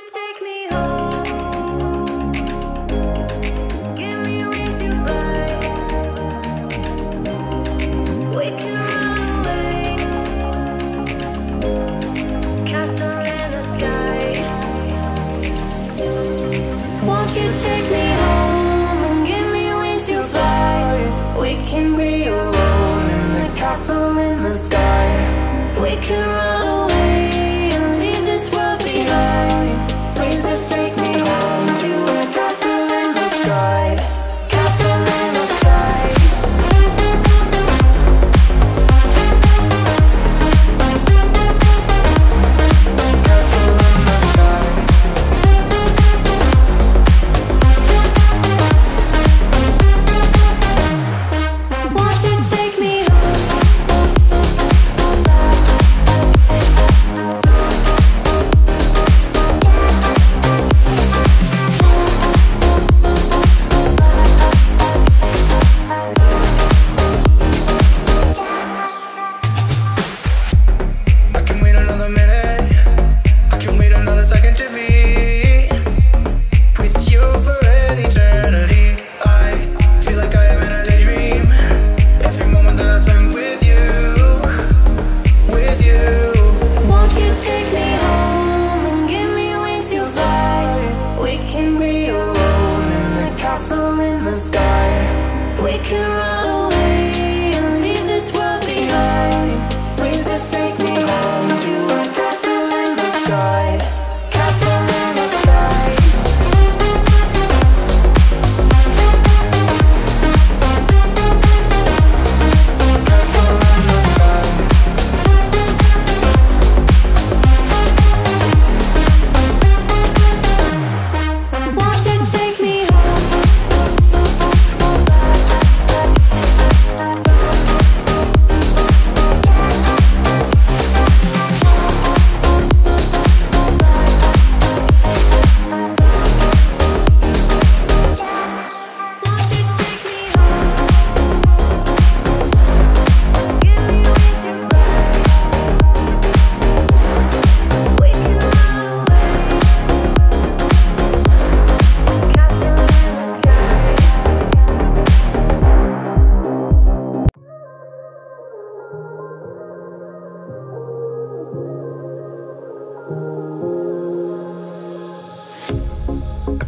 tu we could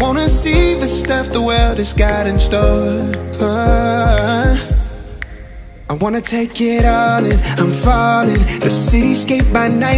wanna see the stuff the world has got in store. I wanna take it all in, I'm falling The cityscape by night